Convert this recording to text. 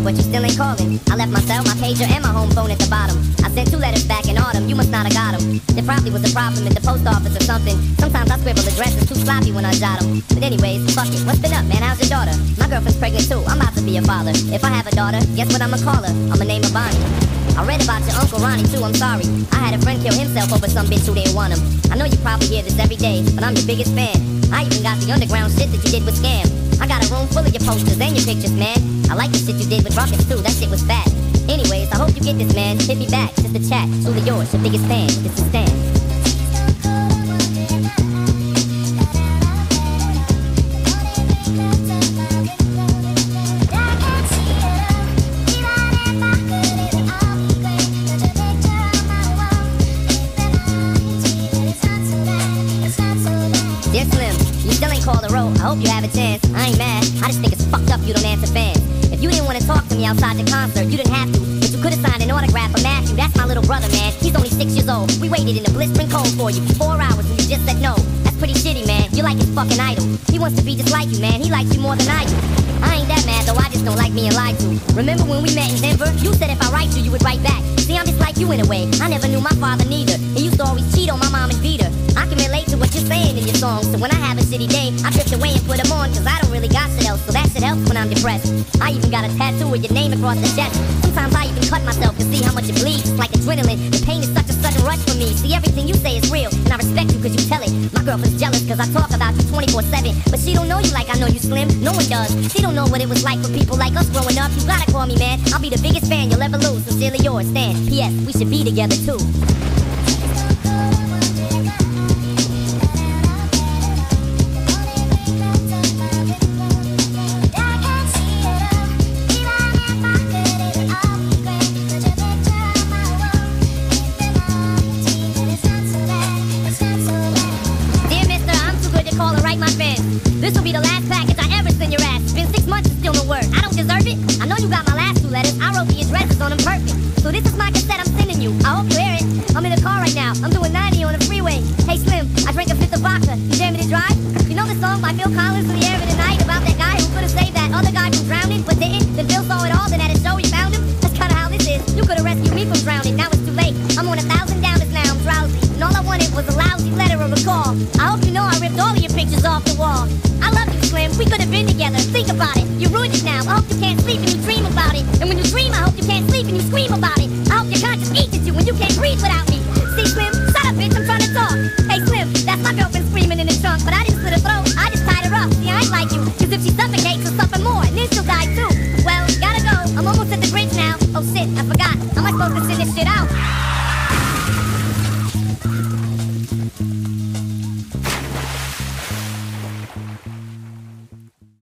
but you still ain't calling. I left my cell, my pager, and my home phone at the bottom. I sent two letters back in autumn, you must not have got them. There probably was a problem at the post office or something. Sometimes I scribble addresses too sloppy when I jot them. But anyways, fuck it. What's been up, man? How's your daughter? My girlfriend's pregnant too. I'm about to be a father. If I have a daughter, guess what I'ma call her? I'ma name her Bonnie. I read about your Uncle Ronnie too, I'm sorry. I had a friend kill himself over some bitch who didn't want him. I know you probably hear this every day, but I'm your biggest fan. I even got the underground shit that you did with Skam. Posters and your pictures, man. I like the shit you did with Rawkus too, that shit was fat. Anyways, I hope you get this, man. Hit me back, just a chat. Truly yours, your biggest fan. It's a Stan. Called a road. I hope you have a chance. I ain't mad. I just think it's fucked up you don't answer fans. If you didn't want to talk to me outside the concert, you didn't have to. But you could have signed an autograph for Matthew. That's my little brother, man. He's only six years old. We waited in the blistering cold for you. Four hours and you just said no. That's pretty shitty, man. You're like his fucking idol. He wants to be just like you, man. He likes you more than I do. I ain't that mad, though. I just don't like being lied to. Remember when we met in Denver? You said if I write to you, you would write back. See, I'm just like you in a way. I never knew my father neither. He used to always cheat on my mom and beat her. I can relate to what you're saying in your songs. So when I have shitty day, I drift away and put them on. Cause I don't really got shit else. So that shit helps when I'm depressed. I even got a tattoo with your name across the chest. Sometimes I even cut myself to see how much it bleeds. Like adrenaline. The pain is such a sudden rush for me. See, everything you say is real. And I respect you cause you tell it. My girlfriend's jealous cause I talk about you 24-7. But she don't know you like I know you slim. No one does. She don't know what it was like for people like us growing up. You gotta call me, man. I'll be the biggest fan you'll ever lose. Sincerely yours, Stan. P.S. We should be together too. Write my fans. This will be the last package I ever send your ass. Been six months and still no word. I don't deserve it. I know you got my last two letters. I wrote the addresses on them perfect. So this is my cassette I'm sending you. I hope you hear it. I'm in the car right now. I'm doing 90 on the freeway. Hey Slim, I drank a fifth of vodka. You dare me to drive? You know the song by Phil Collins in the air of the night about that guy who could have saved that other guy from drowning, but didn't? Then Phil saw it all, then at a show he found him. That's kinda how this is. You could have rescued me from drowning. Now it's too late. I'm on a thousand downers now. I'm drowsy. And all I wanted was a lousy letter or a call. I hope you know I ripped all of your was off the wall. I love you, Slim. We could have been together. Think about it. You ruined it now. I hope you can't sleep and you dream about it. And when you dream, I hope you can't sleep and you scream about it. I hope your conscience eats at you when you can't breathe without me. See, Slim? Shut up, bitch. I'm trying to talk. Hey, Slim, that's my girlfriend screaming in the trunk. But I didn't slit her throat. I just tied her up. See, I ain't like you. Cause if she suffocates, she'll suffer more. And then she'll die too.